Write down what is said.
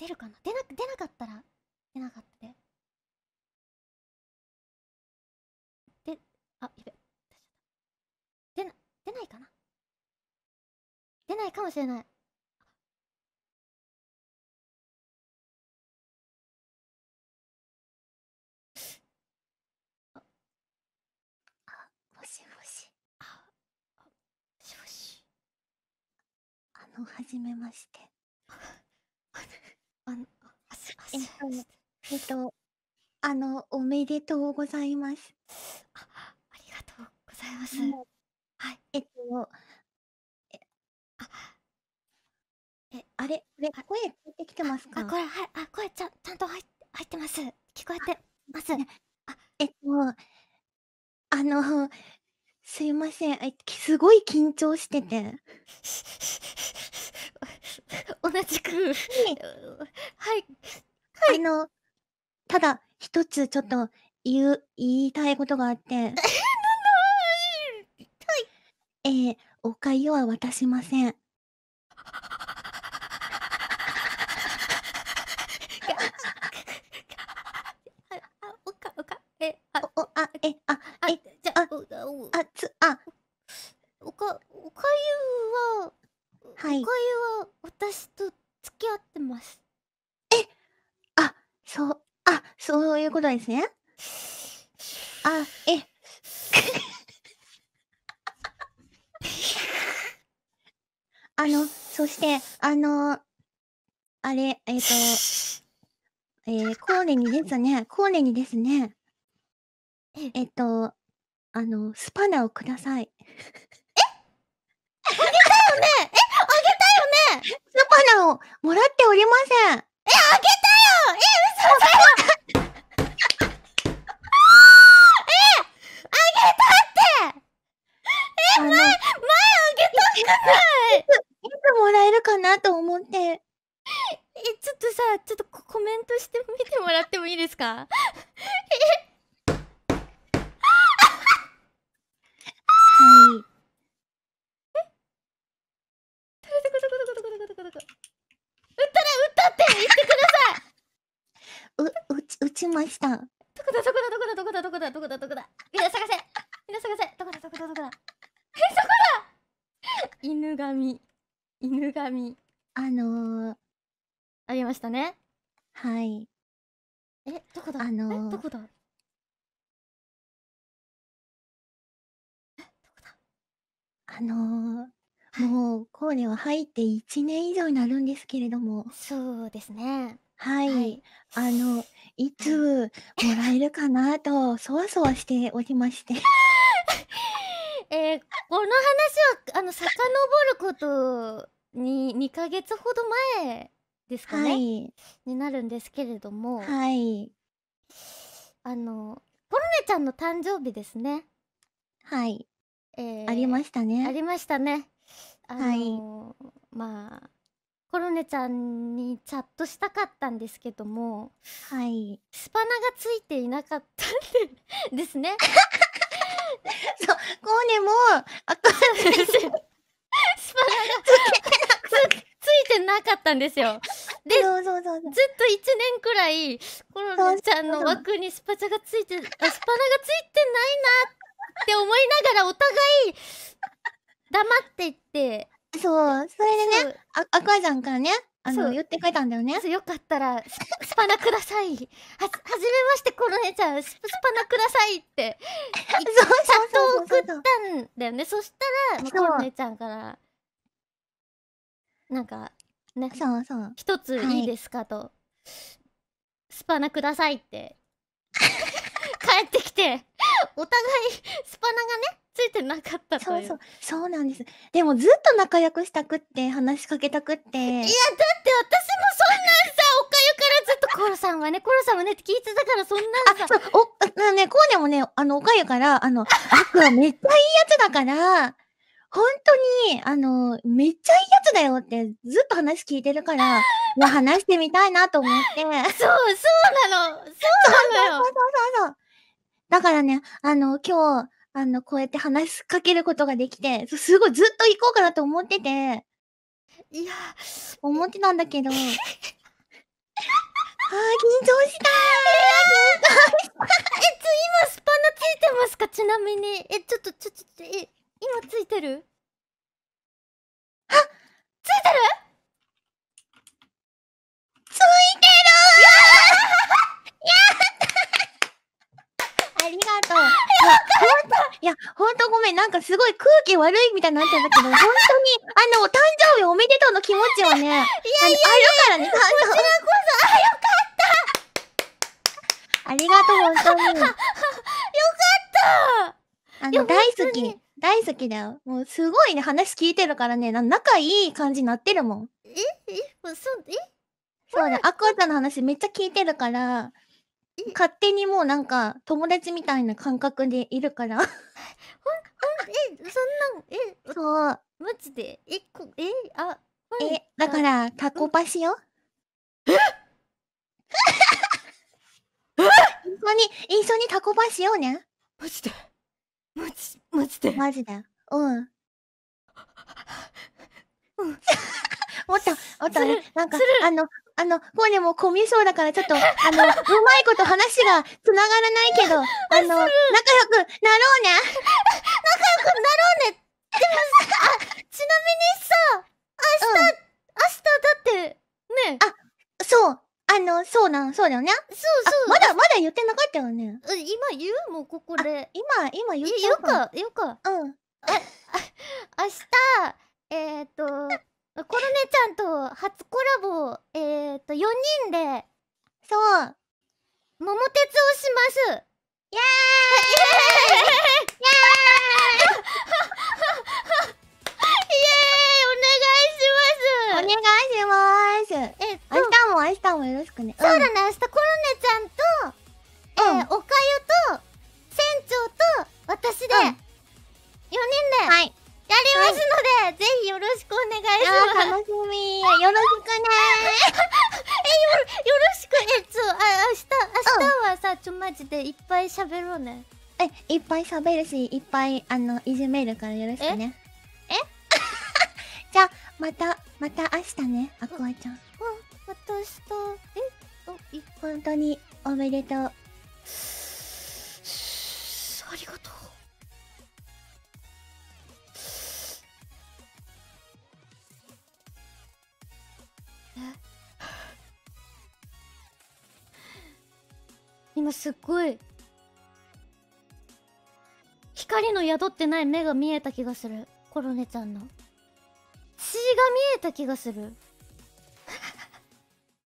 出るかな？出な出なかったら出なかったで。であやべ出な出ないかな？出ないかもしれない。もしもし。しょし。あの、はじめまして。あのあすあえっすとえっと、あの、おめでとうございます。あありがとうございます。はい。えっと、あえあれ、これ、はい声聞いてきてますか？あこれはいあ声ちゃんちゃんと入っ入ってます。聞こえてます。ねえっと、あの、すいません。え、すごい緊張してて。同じくはい あの、ただ、一つちょっと言う、言いたいことがあって。えー、お粥は渡しません。ああおかおかえあお、お、あ、え、あ、あえ、じゃああおおあ、つ、あ、おかおかゆははいおかゆは私と付き合ってますあ、そう、あ、そういうことですね。あ、え。あの、そして、あの、あれ、えっ、と、えー、コーネにですね、コーネにですね、ええっと、あの、スパナをください。え？あげたよねえ？あげたよねスパナをもらっておりません。えあげたよえ嘘。だよあの、前あげたくないいつもらえるかなと思って。えちょっとさちょっとコメントしてみてもらってもいいですかえい。どこどこどこどこどこどこどこ打ったら打ったって言ってくださいううち、ました。どこだどこだどこだどこだどこだどこだどこだみんな探せ。みんな探せ。どこだどこだ？どこだえそこだ。犬神。犬神。あのー、ありましたね。はい。えどこだ？あのーえどこだ？えどこだ？あのー、もう、コーネは入って1年以上になるんですけれども、そうですねはい。はいあの、いつもらえるかなと、そわそわしておりまして。えー、この話はあの遡ることに2ヶ月ほど前ですかね、はい。になるんですけれども、はい。あのポルネちゃんの誕生日ですね、はい。えーありましたあね。りましたねあのはいーまあコロネちゃんにチャットしたかったんですけどもはい。スパナがついていなかったんでですね そう、コーネも、あか スパナがつついてなかったんですよで。ずっと1年くらいコロネちゃんの枠にスパチャがついてあスパナがついてないなって思いながらお互い黙っていってそう、それでね、あ赤ちゃんからね、あの、そう。言ってくれたんだよね。そうよかったらス スパナください。ははじめましてコロネちゃんススパナくださいって そうそうそうそう。そう。言ったんだよね。そしたらまあそうコロネちゃんからなんかねそうそう。一ついいですかと、スパナくださいって。帰ってきてお互いスパナがねついてなかったというそうそう。そうなんです。でもずっと仲良くしたくって、話しかけたくって。いやだって私もそんなんさおかゆからずっとコロさんはねコロさんはねって聞いてたからそんなんさそう、お、あね、コーネもね、あの、おかゆから、あの、あっくんめっちゃいいやつだから、本当に、あの、めっちゃいいやつだよって、ずっと話聞いてるから、話してみたいなと思って。そうそうそうそうなのそうなのよそうそう。だからね、あの、今日、あの、こうやって話しかけることができて、すすごいずっと行こうかなと思ってて、いや。思ってたんだけど、張した 今スパナついてますか？ちなみに。えちょっとちょちょちょえ今ついてる？あついてるついてるありがとう。いや、ほんと、いや、ほんとごめん。なんかすごい空気悪いみたいになっちゃったけど、ほんとに、あの、お誕生日おめでとうの気持ちはね、いやいやあるからね、こちらこそ、あ、よかったありがとう、ほんとに。ああいやの、大好き。大好きだよ。もう、すごいね、話聞いてるからね、な仲いい感じになってるもん。え？え？そうえ？そうだ、アクアちゃんの話めっちゃ聞いてるから、勝手にもうなんか、友達みたいな感覚でいるから。えそんなんえそう。マジで？えこえあえ、だから、タコパしよ。一緒に、一緒にタコパしようね？マジで？マジマジで？マジで。うん。うん もっと、もっとなんかあの、あの、こうでもコミュ障だからちょっと、あの、うまいこと話が繋がらないけど、あの、仲良くなろうね。ちなみにさ明日、明日だってねそう。あの、そうなん、そうだよね。そうそうまだ、まだ言ってなかったよね。あ今言うもんここで今、今言っえ言うちゃうか。か言うかうん。明日えっ、ー、とコロネちゃんと初コラボえっ、ー、と4人でそう。桃鉄をしますイエーイお願いします。イエーイお願いしますえ明日も明日もよろしくね。そうだね、明日コロネちゃんと、えーうんおかゆと、船長と、私で、うん4人で、やはい。りますので、ぜひよろしくお願いしあます。ー楽しみ。よろしくねよろしく、え、ちょ、あ、明日、明日はさ、ちょ、マジでいっぱい喋ろうね。え、いっぱい喋るし、いっぱい、あの、いじめるからよろしくね。え？じゃあ、また、また明日ね、アクアちゃん。あ、また明日、え、本当におめでとう。今すっごい光の宿ってない目が見えた気がする。コロネちゃんの。血が見えた気がする。